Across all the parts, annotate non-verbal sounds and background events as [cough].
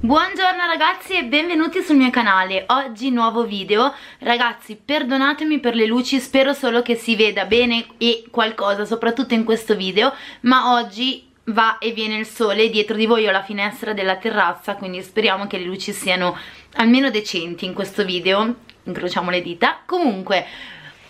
Buongiorno ragazzi e benvenuti sul mio canale, oggi nuovo video, ragazzi perdonatemi per le luci, spero solo che si veda bene e qualcosa soprattutto in questo video, ma oggi va e viene il sole, dietro di voi ho la finestra della terrazza quindi speriamo che le luci siano almeno decenti in questo video, incrociamo le dita, comunque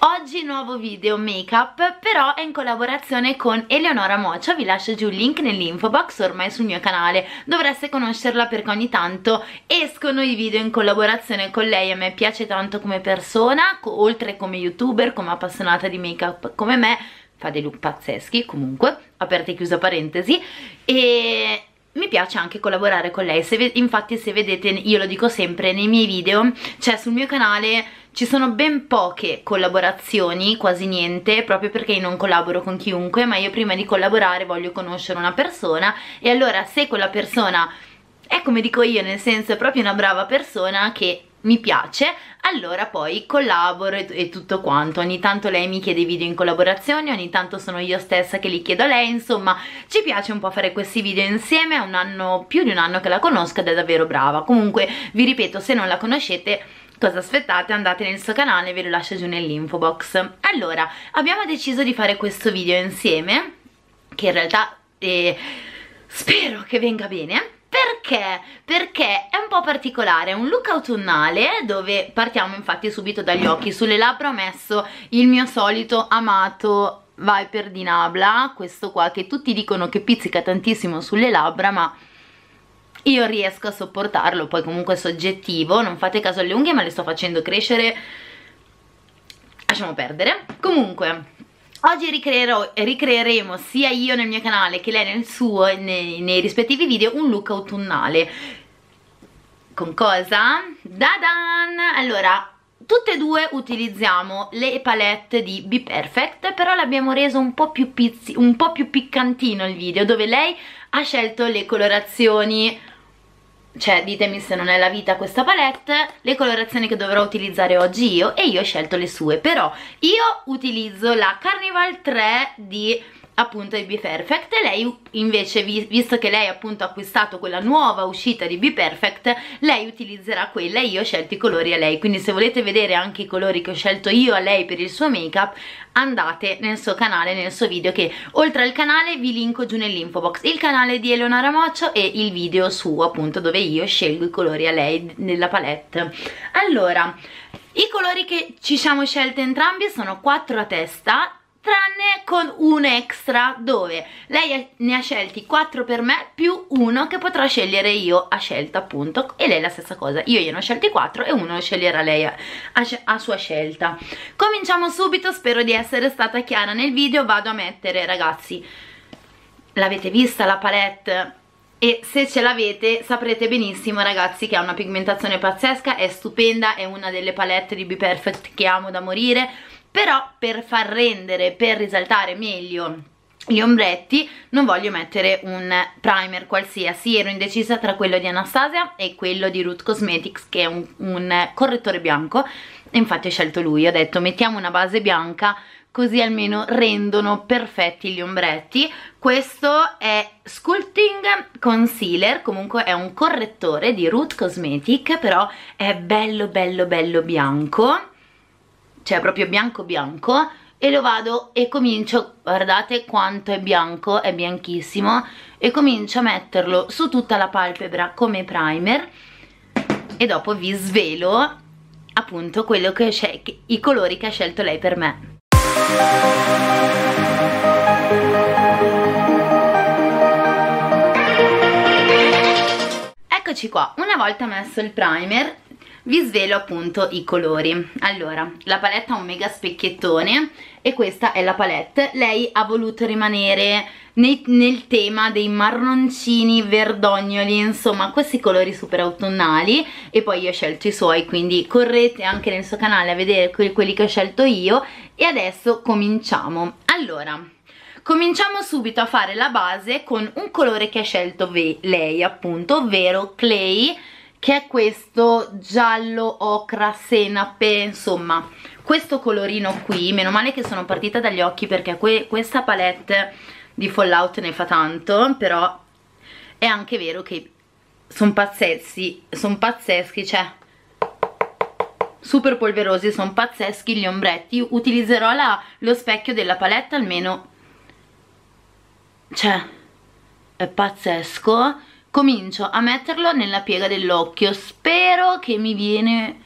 Oggi nuovo video make up però è in collaborazione con Eleonora Mocia, vi lascio giù il link nell'info box ormai sul mio canale, dovreste conoscerla perché ogni tanto escono i video in collaborazione con lei, a me piace tanto come persona, oltre come youtuber, come appassionata di make up come me, fa dei look pazzeschi comunque, aperta e chiusa parentesi, e mi piace anche collaborare con lei, se infatti se vedete io lo dico sempre nei miei video, cioè sul mio canale ci sono ben poche collaborazioni, quasi niente, proprio perché io non collaboro con chiunque, ma io prima di collaborare voglio conoscere una persona e allora se quella persona è come dico io, nel senso è proprio una brava persona che mi piace, allora poi collaboro e, tutto quanto, ogni tanto lei mi chiede video in collaborazione, ogni tanto sono io stessa che li chiedo a lei, insomma ci piace un po' fare questi video insieme, è un anno, più di un anno che la conosco ed è davvero brava, comunque vi ripeto se non la conoscete cosa aspettate? Andate nel suo canale ve lo lascio giù nell'info box. Allora abbiamo deciso di fare questo video insieme che in realtà eh, spero che venga bene. Perché? Perché è un po' particolare, è un look autunnale dove partiamo infatti subito dagli occhi, sulle labbra ho messo il mio solito amato Viper di Nabla, questo qua che tutti dicono che pizzica tantissimo sulle labbra ma io riesco a sopportarlo, poi comunque è soggettivo, non fate caso alle unghie ma le sto facendo crescere, lasciamo perdere. Comunque, oggi ricreeremo sia io nel mio canale che lei nel suo, nei, nei rispettivi video, un look autunnale. Con cosa? Dadan! Allora, tutte e due utilizziamo le palette di Be Perfect però l'abbiamo reso un po' pizzi, un po' più piccantino il video dove lei ha scelto le colorazioni cioè ditemi se non è la vita questa palette, le colorazioni che dovrò utilizzare oggi io e io ho scelto le sue, però io utilizzo la Carnival 3 di appunto di Be Perfect e lei invece visto che lei appunto ha acquistato quella nuova uscita di Be Perfect lei utilizzerà quella e io ho scelto i colori a lei. Quindi se volete vedere anche i colori che ho scelto io a lei per il suo make up andate nel suo canale, nel suo video che oltre al canale vi linko giù nell'info box il canale di Eleonora Moccio e il video suo appunto dove io scelgo i colori a lei nella palette. Allora i colori che ci siamo scelte entrambi sono 4 a testa tranne con un extra dove lei ne ha scelti 4 per me più uno che potrò scegliere io a scelta appunto e lei la stessa cosa. Io gliene ho scelti 4 e uno lo sceglierà lei a, a, a sua scelta. Cominciamo subito spero di essere stata chiara nel video vado a mettere ragazzi l'avete vista la palette? E se ce l'avete saprete benissimo ragazzi che ha una pigmentazione pazzesca è stupenda è una delle palette di Be Perfect che amo da morire però per far rendere, per risaltare meglio gli ombretti non voglio mettere un primer qualsiasi. Ero indecisa tra quello di Anastasia e quello di Root Cosmetics che è un, un correttore bianco. E infatti ho scelto lui ho detto mettiamo una base bianca così almeno rendono perfetti gli ombretti. Questo è Sculpting Concealer comunque è un correttore di Root Cosmetics però è bello bello bello bianco cioè proprio bianco bianco e lo vado e comincio, guardate quanto è bianco, è bianchissimo e comincio a metterlo su tutta la palpebra come primer e dopo vi svelo appunto quello che i colori che ha scelto lei per me. Eccoci qua, una volta messo il primer vi svelo appunto i colori. Allora la paletta ha un mega specchiettone e questa è la palette. Lei ha voluto rimanere nei, nel tema dei marroncini verdognoli insomma questi colori super autunnali. E poi io ho scelto i suoi quindi correte anche nel suo canale a vedere quelli che ho scelto io. E adesso cominciamo. Allora cominciamo subito a fare la base con un colore che ha scelto lei appunto ovvero Clay che è questo giallo ocra senape insomma. Questo colorino qui meno male che sono partita dagli occhi perché que questa palette di Fallout ne fa tanto però è anche vero che sono pazzeschi sono pazzeschi cioè super polverosi sono pazzeschi gli ombretti. Utilizzerò la, lo specchio della paletta almeno cioè è pazzesco comincio a metterlo nella piega dell'occhio. Spero che mi viene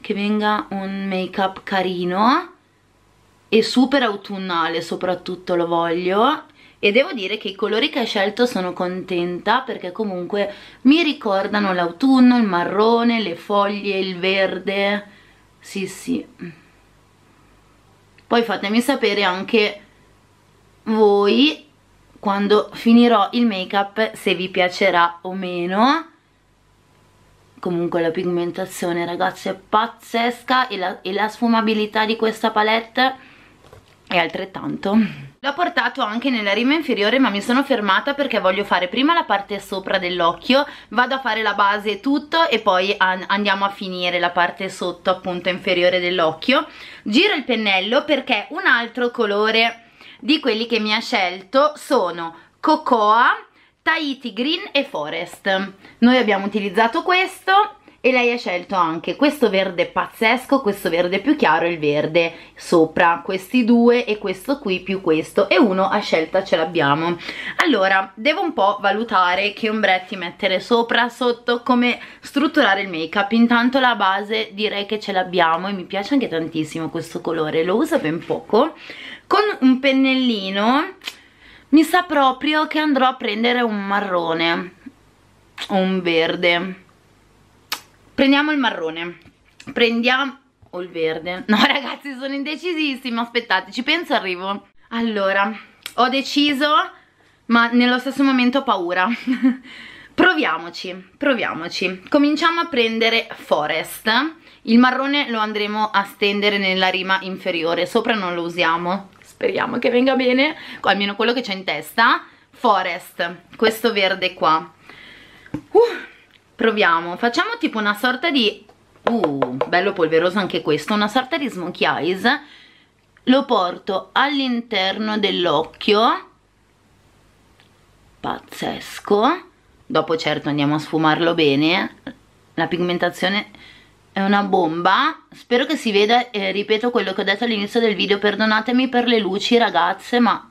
che venga un make up carino e super autunnale soprattutto lo voglio. E devo dire che i colori che hai scelto sono contenta perché comunque mi ricordano l'autunno, il marrone, le foglie, il verde. Sì sì. Poi fatemi sapere anche voi quando finirò il make up se vi piacerà o meno. Comunque la pigmentazione ragazzi è pazzesca e la, e la sfumabilità di questa palette è altrettanto. L'ho portato anche nella rima inferiore ma mi sono fermata perché voglio fare prima la parte sopra dell'occhio. Vado a fare la base e tutto e poi an andiamo a finire la parte sotto appunto inferiore dell'occhio. Giro il pennello perché un altro colore di quelli che mi ha scelto sono Cocoa, Tahiti Green e Forest. Noi abbiamo utilizzato questo e lei ha scelto anche questo verde pazzesco, questo verde più chiaro e il verde sopra, questi due e questo qui più questo e uno a scelta ce l'abbiamo. Allora, devo un po' valutare che ombretti mettere sopra, sotto, come strutturare il make up. Intanto la base direi che ce l'abbiamo e mi piace anche tantissimo questo colore, lo uso ben poco. Con un pennellino mi sa proprio che andrò a prendere un marrone, un verde prendiamo il marrone. Prendiamo o il verde. No [laughs] ragazzi sono indecisissima aspettate ci penso arrivo. Allora ho deciso ma nello stesso momento ho paura. [laughs] Proviamoci proviamoci. Cominciamo a prendere Forest. Il marrone lo andremo a stendere nella rima inferiore sopra non lo usiamo. Speriamo che venga bene almeno quello che c'è in testa. Forest questo verde qua. Uh, proviamo. Facciamo tipo una sorta di uh, bello polveroso anche questo una sorta di smokey eyes. Lo porto all'interno dell'occhio. Pazzesco. Dopo certo andiamo a sfumarlo bene. La pigmentazione è una bomba. Spero che si veda eh, ripeto quello che ho detto all'inizio del video perdonatemi per le luci ragazze ma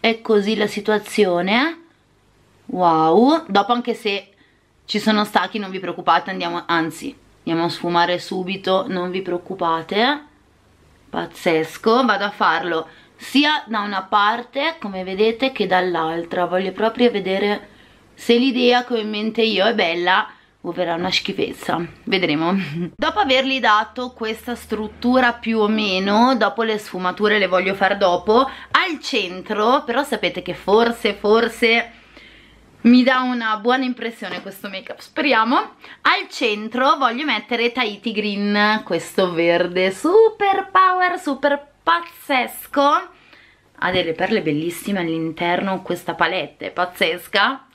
è così la situazione. Wow. Dopo anche se ci sono stacchi non vi preoccupate andiamo anzi andiamo a sfumare subito non vi preoccupate. Pazzesco vado a farlo. Sia da una parte come vedete che dall'altra. Voglio proprio vedere se l'idea che ho in mente io è bella o verrà una schifezza. Vedremo. [laughs] Dopo avergli dato questa struttura più o meno dopo le sfumature le voglio fare dopo al centro però sapete che forse forse mi dà una buona impressione questo make up speriamo. Al centro voglio mettere Tahiti Green questo verde super power super pazzesco. Ha delle perle bellissime all'interno questa palette è pazzesca.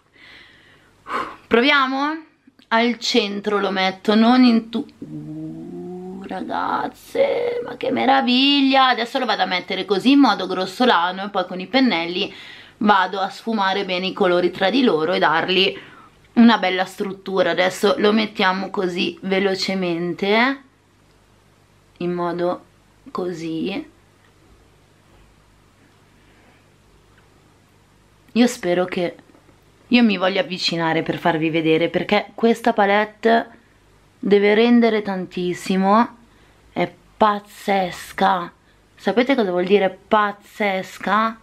Proviamo. Al centro lo metto non in tu uh, ragazze ma che meraviglia. Adesso lo vado a mettere così in modo grossolano e poi con i pennelli vado a sfumare bene i colori tra di loro e dargli una bella struttura. Adesso lo mettiamo così velocemente in modo così. Io spero che io mi voglio avvicinare per farvi vedere perché questa palette deve rendere tantissimo. È pazzesca. Sapete cosa vuol dire pazzesca?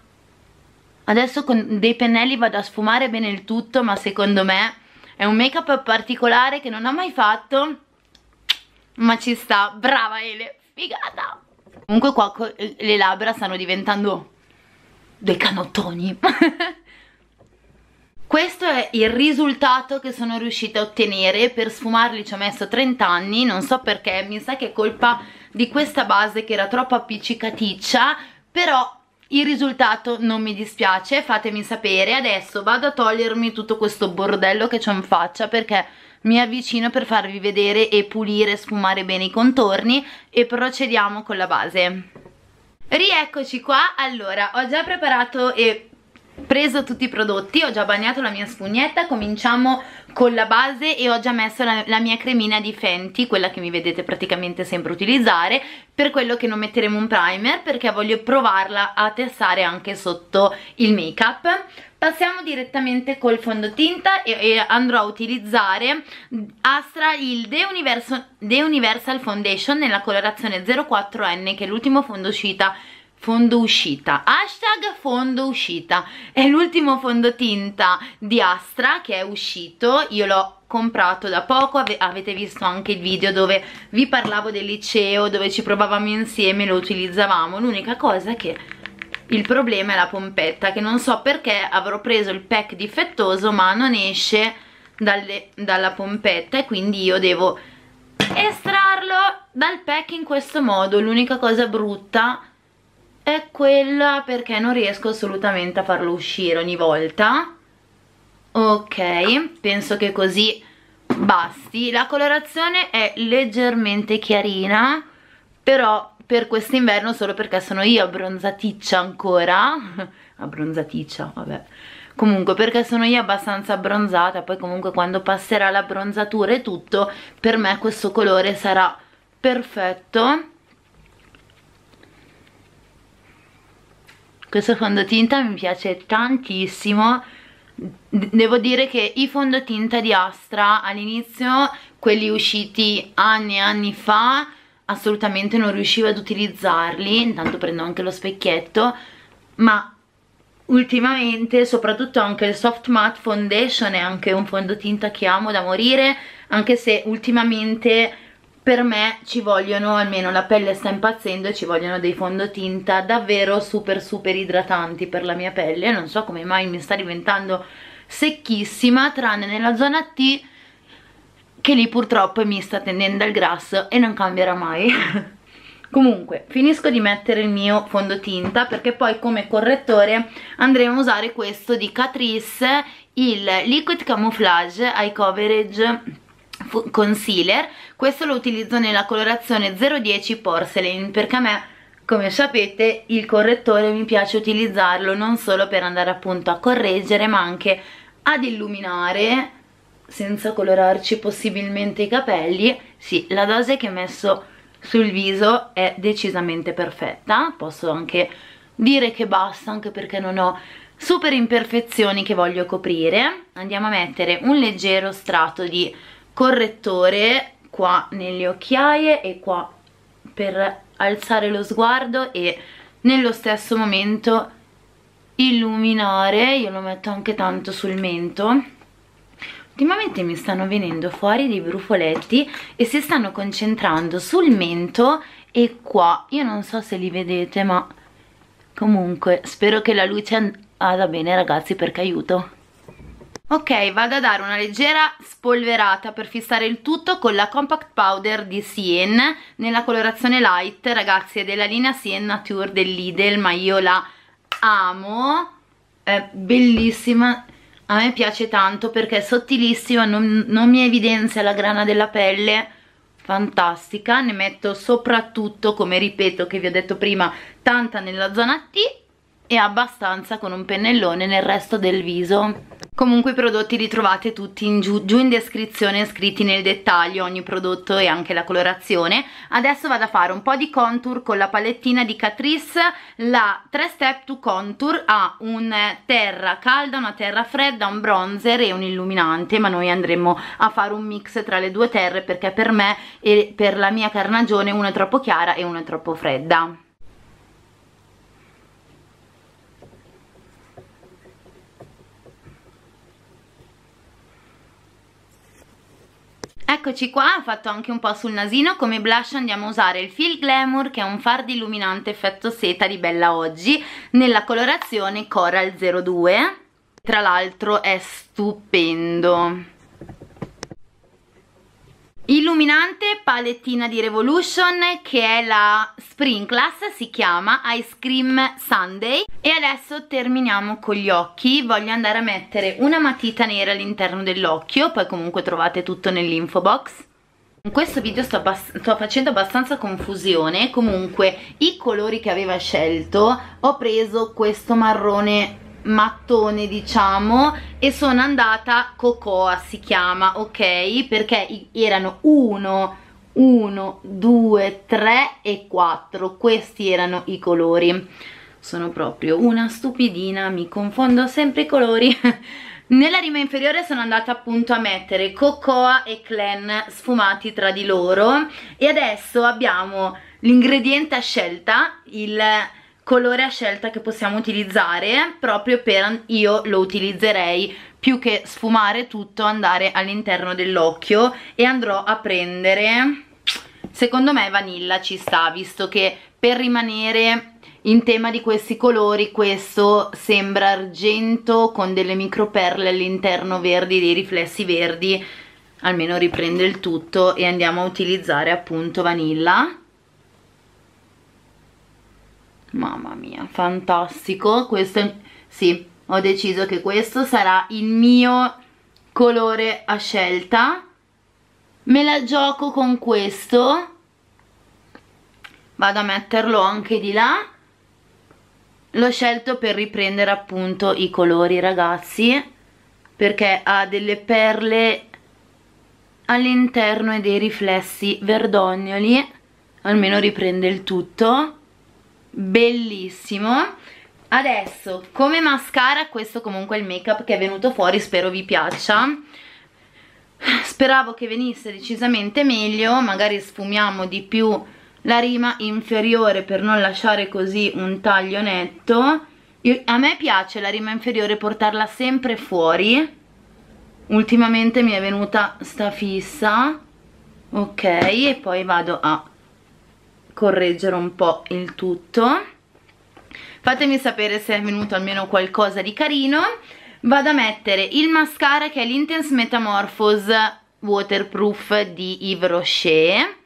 Adesso con dei pennelli vado a sfumare bene il tutto ma secondo me è un make up particolare che non ho mai fatto ma ci sta, brava Ele, figata. Comunque qua le labbra stanno diventando dei canottoni. [laughs] Questo è il risultato che sono riuscita a ottenere. Per sfumarli ci ho messo 30 anni non so perché, mi sa che è colpa di questa base che era troppo appiccicaticcia però il risultato non mi dispiace fatemi sapere. Adesso vado a togliermi tutto questo bordello che c'ho in faccia perché mi avvicino per farvi vedere e pulire sfumare bene i contorni e procediamo con la base. Rieccoci qua. Allora ho già preparato e preso tutti i prodotti, ho già bagnato la mia spugnetta, cominciamo con la base e ho già messo la, la, mia cremina di Fenty, quella che mi vedete praticamente sempre utilizzare, per quello che non metteremo un primer perché voglio provarla a testare anche sotto il make up. Passiamo direttamente col fondotinta e, e andrò a utilizzare Astra il The Universal, The Universal Foundation nella colorazione 04N che è l'ultimo fondo uscita fondo uscita. Hashtag fondo uscita. È l'ultimo fondotinta di Astra che è uscito. Io l'ho comprato da poco. Ave avete visto anche il video dove vi parlavo del liceo dove ci provavamo insieme lo utilizzavamo. L'unica cosa è che il problema è la pompetta che non so perché avrò preso il pack difettoso ma non esce dalle, dalla pompetta e quindi io devo estrarlo dal pack in questo modo. L'unica cosa brutta è quella perché non riesco assolutamente a farlo uscire ogni volta. Ok penso che così basti. La colorazione è leggermente chiarina però per quest'inverno solo perché sono io abbronzaticcia ancora. [laughs] Abbronzaticcia vabbè. Comunque perché sono io abbastanza abbronzata poi comunque quando passerà l'abbronzatura e tutto per me questo colore sarà perfetto questo fondotinta mi piace tantissimo. Devo dire che i fondotinta di Astra all'inizio quelli usciti anni e anni fa assolutamente non riuscivo ad utilizzarli intanto prendo anche lo specchietto ma ultimamente soprattutto anche il soft matte foundation è anche un fondotinta che amo da morire anche se ultimamente per me ci vogliono, almeno la pelle sta impazzendo e ci vogliono dei fondotinta davvero super super idratanti per la mia pelle. Non so come mai mi sta diventando secchissima tranne nella zona T che lì purtroppo mi sta tendendo al grasso e non cambierà mai. [laughs] Comunque finisco di mettere il mio fondotinta perché poi come correttore andremo a usare questo di Catrice il Liquid Camouflage Eye Coverage concealer. Questo lo utilizzo nella colorazione 010 porcelain perché a me come sapete il correttore mi piace utilizzarlo non solo per andare appunto a correggere ma anche ad illuminare senza colorarci possibilmente i capelli. Sì la dose che ho messo sul viso è decisamente perfetta. Posso anche dire che basta anche perché non ho super imperfezioni che voglio coprire. Andiamo a mettere un leggero strato di correttore qua nelle occhiaie e qua per alzare lo sguardo e nello stesso momento illuminare. Io lo metto anche tanto sul mento. Ultimamente mi stanno venendo fuori dei brufoletti e si stanno concentrando sul mento e qua. Io non so se li vedete ma comunque spero che la luce vada bene ragazzi perché aiuto Ok, vado a dare una leggera spolverata per fissare il tutto con la Compact Powder di Sien nella colorazione light, ragazzi è della linea Sien Nature del Lidl, ma io la amo, è bellissima, a me piace tanto perché è sottilissima, non, non mi evidenzia la grana della pelle, fantastica, ne metto soprattutto, come ripeto che vi ho detto prima, tanta nella zona T e abbastanza con un pennellone nel resto del viso comunque i prodotti li trovate tutti in giù, giù in descrizione scritti nel dettaglio ogni prodotto e anche la colorazione. Adesso vado a fare un po' di contour con la palettina di Catrice. La 3 step to contour ha un terra calda, una terra fredda, un bronzer e un illuminante ma noi andremo a fare un mix tra le due terre perché per me e per la mia carnagione una è troppo chiara e una è troppo fredda Eccoci qua, fatto anche un po' sul nasino, come blush andiamo a usare il Feel Glamour che è un fard illuminante effetto seta di Bella Oggi nella colorazione Coral 02, tra l'altro è stupendo. Illuminante palettina di Revolution che è la Spring Class, si chiama Ice Cream Sunday. E adesso terminiamo con gli occhi, voglio andare a mettere una matita nera all'interno dell'occhio, poi comunque trovate tutto nell'info box. In questo video sto, sto, facendo abbastanza confusione, comunque i colori che aveva scelto ho preso questo marrone mattone diciamo e sono andata cocoa si chiama ok? Perché erano uno 1 2 3 e 4 questi erano i colori. Sono proprio una stupidina mi confondo sempre i colori. [laughs] Nella rima inferiore sono andata appunto a mettere cocoa e clan sfumati tra di loro. E adesso abbiamo l'ingrediente a scelta il colore a scelta che possiamo utilizzare proprio per io lo utilizzerei. Più che sfumare tutto andare all'interno dell'occhio e andrò a prendere secondo me vanilla ci sta visto che per rimanere in tema di questi colori questo sembra argento con delle micro perle all'interno verdi dei riflessi verdi. Almeno riprende il tutto e andiamo a utilizzare appunto vanilla mamma mia fantastico. Questo è, sì ho deciso che questo sarà il mio colore a scelta. Me la gioco con questo. Vado a metterlo anche di là. L'ho scelto per riprendere appunto i colori ragazzi perché ha delle perle all'interno e dei riflessi verdognoli. Almeno riprende il tutto bellissimo. Adesso come mascara questo comunque è il make up che è venuto fuori spero vi piaccia. Speravo che venisse decisamente meglio magari sfumiamo di più la rima inferiore per non lasciare così un taglio netto. Io, a me piace la rima inferiore portarla sempre fuori. Ultimamente mi è venuta sta fissa. Ok e poi vado a correggere un po' il tutto. Fatemi sapere se è venuto almeno qualcosa di carino. Vado a mettere il mascara che è l'Intense Metamorphose Waterproof di Yves Rocher.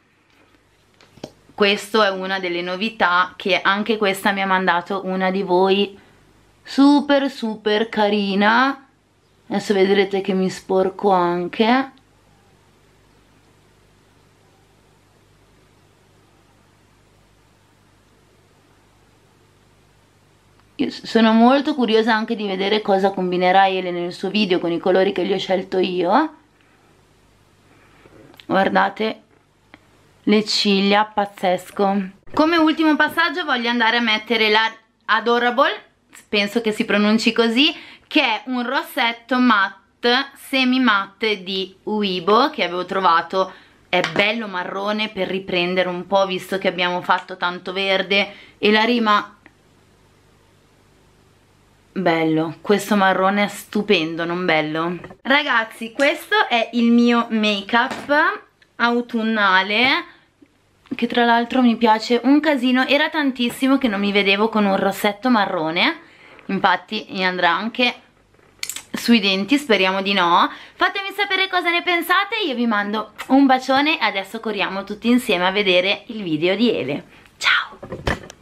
Questa è una delle novità che anche questa mi ha mandato una di voi. Super super carina. Adesso vedrete che mi sporco anche Io sono molto curiosa anche di vedere cosa combinerà Ele nel suo video con i colori che gli ho scelto io. Guardate le ciglia, pazzesco. Come ultimo passaggio voglio andare a mettere la Adorable, penso che si pronunci così, che è un rossetto matte, semi matte di Uibo che avevo trovato è bello marrone per riprendere un po' visto che abbiamo fatto tanto verde e la rima Bello, questo marrone è stupendo, non bello? Ragazzi, questo è il mio make-up autunnale che tra l'altro mi piace un casino, era tantissimo che non mi vedevo con un rossetto marrone infatti mi andrà anche sui denti, speriamo di no. Fatemi sapere cosa ne pensate io vi mando un bacione adesso corriamo tutti insieme a vedere il video di Ele. Ciao!